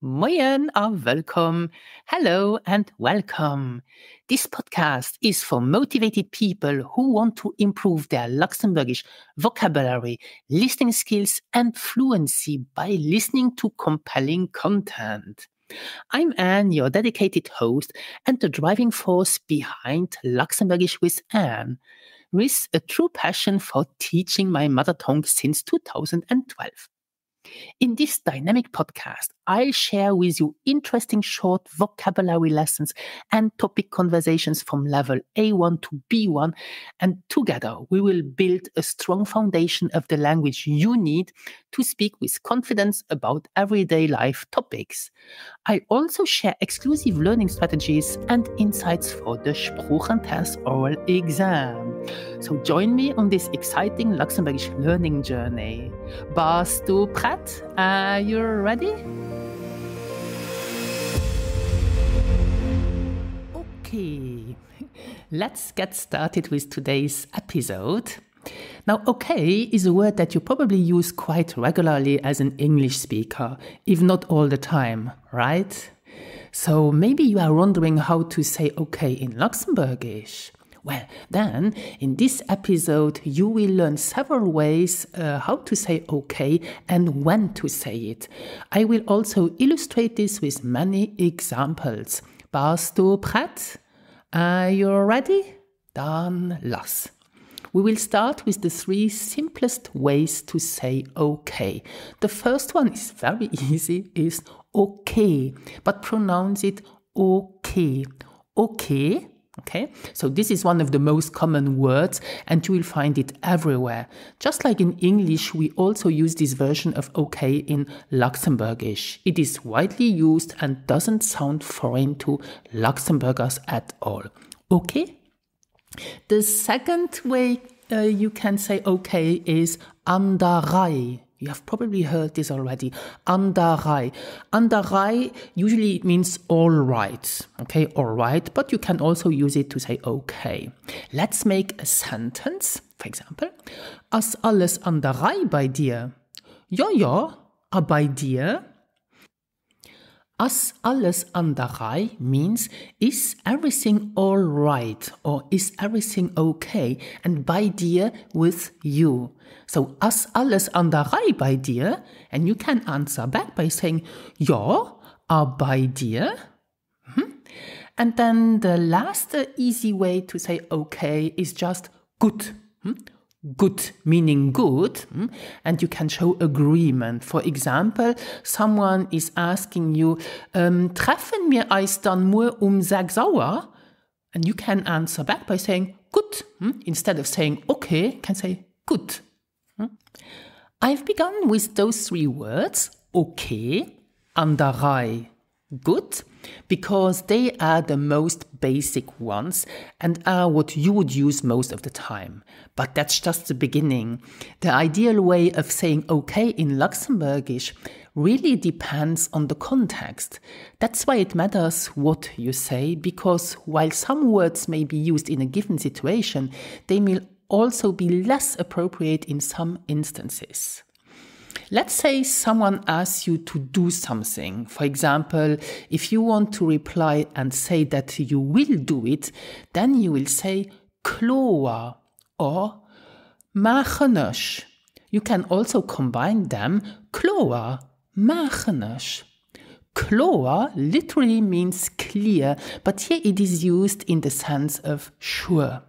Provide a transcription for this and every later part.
Moyen and welcome. Hello and welcome. This podcast is for motivated people who want to improve their Luxembourgish vocabulary, listening skills, and fluency by listening to compelling content. I'm Anne, your dedicated host and the driving force behind Luxembourgish with Anne, with a true passion for teaching my mother tongue since 2012. In this dynamic podcast, I'll share with you interesting short vocabulary lessons and topic conversations from level A1 to B1. And together, we will build a strong foundation of the language you need to speak with confidence about everyday life topics. I also share exclusive learning strategies and insights for the Sproochentest oral exam. So join me on this exciting Luxembourgish learning journey. Bist du prêt? Are you ready? Okay, let's get started with today's episode. Now, okay is a word that you probably use quite regularly as an English speaker, if not all the time, right? So maybe you are wondering how to say okay in Luxembourgish. Well, then, in this episode, you will learn several ways uh, how to say okay and when to say it. I will also illustrate this with many examples. Bist du prêt? Are you ready? Dann lass. We will start with the three simplest ways to say okay. The first one is very easy, is okay, but pronounce it okay. Okay Okay, so this is one of the most common words, and you will find it everywhere. Just like in English, we also use this version of OK in Luxembourgish. It is widely used and doesn't sound foreign to Luxembourgers at all. Okay? The second way uh, you can say OK is Anderei. You have probably heard this already. Anderei. Anderei usually means all right. Okay, all right. But you can also use it to say okay. Let's make a sentence. For example, Ist alles Anderei bei dir? Ja, ja. Bei dir? Ist alles Anderei means is everything all right or is everything okay and by dir with you. So as alles Anderei bei dir and you can answer back by saying ja, bei dir. Hmm? And then the last easy way to say okay is just gut. Hmm? Good meaning good hmm? and you can show agreement for example someone is asking you um, treffen wir uns dann nur um sechs Uhr and you can answer back by saying good hmm? instead of saying okay can say good hmm? I've begun with those three words okay Anderei good because they are the most basic ones and are what you would use most of the time. But that's just the beginning. The ideal way of saying okay in Luxembourgish really depends on the context. That's why it matters what you say, because while some words may be used in a given situation, they may also be less appropriate in some instances. Let's say someone asks you to do something. For example, if you want to reply and say that you will do it, then you will say kloa or machenus. You can also combine them kloa, machenus. Kloa literally means clear, but here it is used in the sense of sure.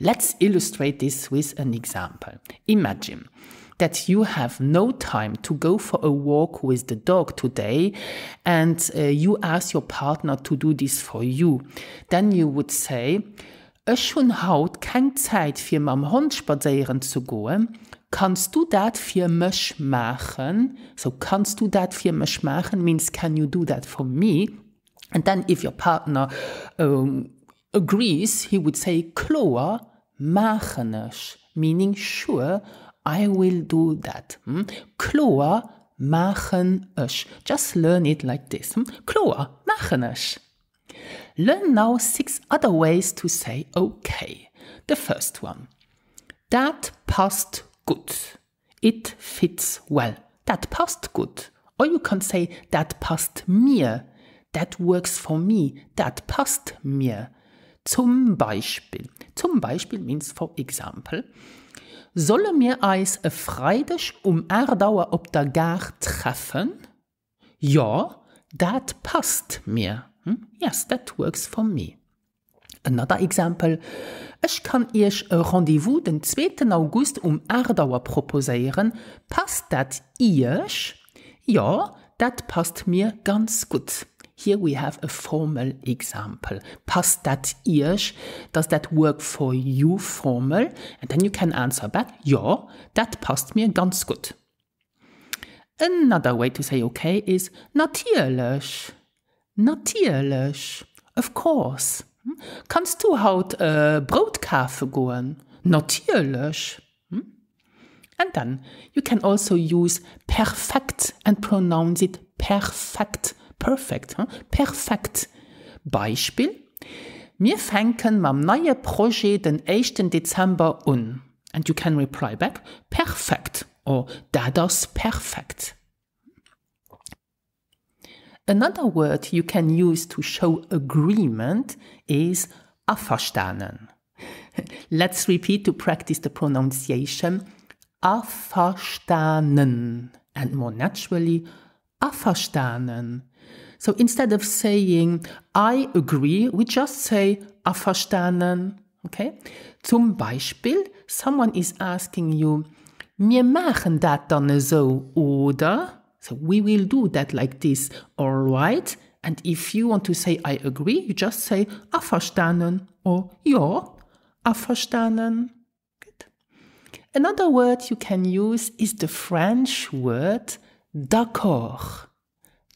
Let's illustrate this with an example. Imagine that you have no time to go for a walk with the dog today and uh, you ask your partner to do this for you, then you would say, Ech schon haut kein Zeit fir mam Hund spazieren zu goen, kannst du dat fir mech machen? So kannst du dat fir mech machen means can you do that for me? And then if your partner um, agrees, he would say Chloa machenech, meaning sure, I will do that. Hmm? Machen ich. Just learn it like this. Hmm? Machen ich. Learn now six other ways to say okay. The first one. That passt gut. It fits well. That passt gut. Or you can say, that passt mir. That works for me. That passt mir. Zum Beispiel. Zum Beispiel means for example. Solle mir eis e Freidech um Erdauer op der Gar treffen? Ja, dat passt mir. Hm? Yes, that works for me. Another example: Ech kann ech e Rendevous den 2. August um Erdauer proposéieren, passt dat Ich? Ja, dat passt mir ganz gut. Here we have a formal example. Passt that Ich? Does that work for you formal? And then you can answer back, ja, dat passt mir ganz gut. Another way to say okay is natierlech. Natierlech. Of course. Hm? Kannst du haut äh, Brotkafe goen? Natierlech. Hm? And then you can also use perfect and pronounce it perfect. Perfect. Hm? Perfekt. Beispiel: Mir fenken mam neue Projekt den 1. Dezember un. And you can reply back: Perfekt or oh, da das perfekt. Another word you can use to show agreement is afverstanen. Let's repeat to practice the pronunciation afverstanen and more naturally afverstanen. So instead of saying I agree, we just say afverstanen. Okay? Zum Beispiel, someone is asking you, mir machen dat dann so oder? So we will do that like this, all right? And if you want to say I agree, you just say afverstanden or ja, afverstanden. Good. Another word you can use is the French word d'accord.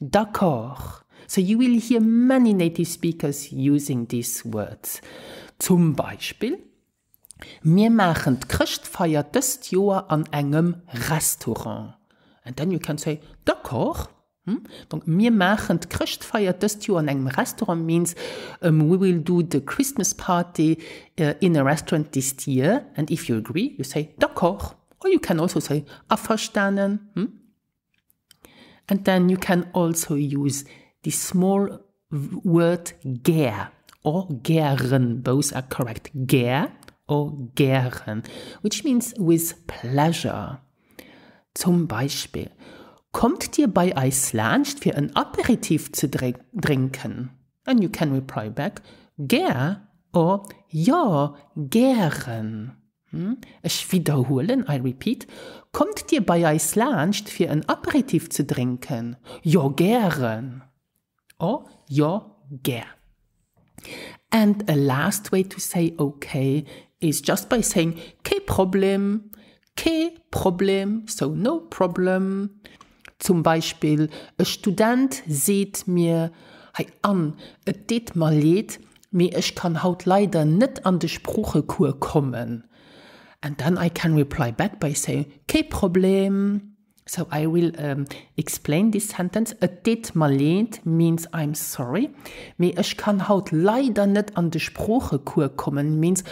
D'accord. So you will hear many native speakers using these words. Zum Beispiel, mir machen Christfeier des Joer an engem Restaurant and then you can say d'accord hm? donc mir machen christ feiert das you an engem restaurant means um, we will do the christmas party uh, in a restaurant this year and if you agree you say d'accord or you can also say averstanen hm? And then you can also use the small word ger or gern both are correct ger or gern which means with pleasure Zum Beispiel: Kommt dir bei Eisland für ein Aperitif zu trinken? And you can reply back: Ger or ja, gern. Hm? Ich wiederholen, I repeat. Kommt dir bei Eisland für ein Aperitiv zu trinken? Ja, gern. Or ja, ger. And a last way to say okay is just by saying, kein Problem, ke Problem, so no problem. Zum Beispiel E Student seht mir hey, an Et dit mal leet, mir ich kann haut leider net an de Spruchekur kommen. And then I can reply back by saying ke Problem. So I will um, explain this sentence. A dit leet means I'm sorry. Me ich kann haut leider net an de Spruchekur kommen means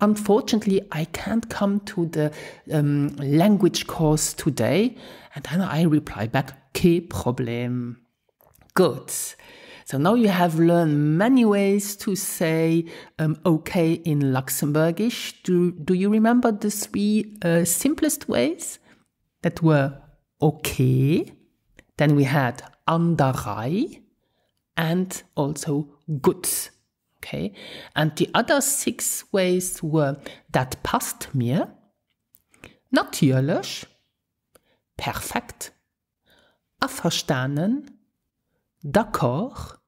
unfortunately I can't come to the um, language course today and then I reply back ke problem good so now you have learned many ways to say um, okay in Luxembourgish. Do, do you remember the three uh, simplest ways that were okay? Then we had anderei and also goods okay? And the other six ways were dat passt mir natürlich perfekt averstanen d'accord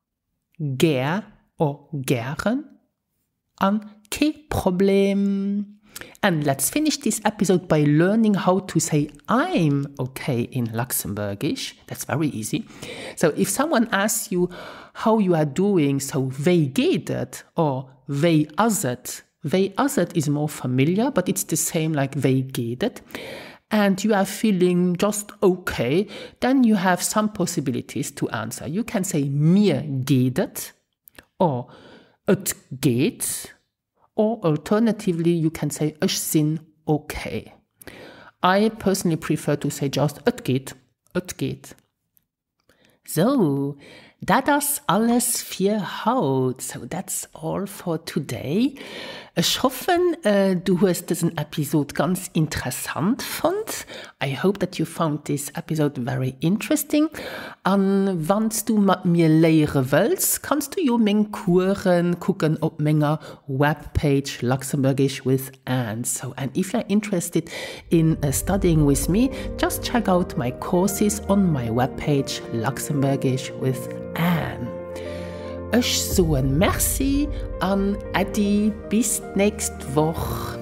ger o gern an ke problem And let's finish this episode by learning how to say I'm okay in Luxembourgish. That's very easy. So if someone asks you how you are doing, so they get it or they as it, they as it is more familiar, but it's the same like they get it. And you are feeling just okay, then you have some possibilities to answer. You can say mir geht or it geht or alternatively you can say ech sinn okay. I personally prefer to say just et geht, et geht. So, da das alles für Haut. So that's all for today. Ich hoffe, äh, du hast diesen Episode ganz interessant fand. I hope that you found this episode very interesting. An wann du mit mir lehren willst, kannst du jo Menge Kuren gucken auf meiner Webpage Luxembourgish with Anne. So, and if you're interested in uh, studying with me, just check out my courses on my webpage Luxembourgish with Anne. euch so ein Merci an Adi. Bis nächste Woche.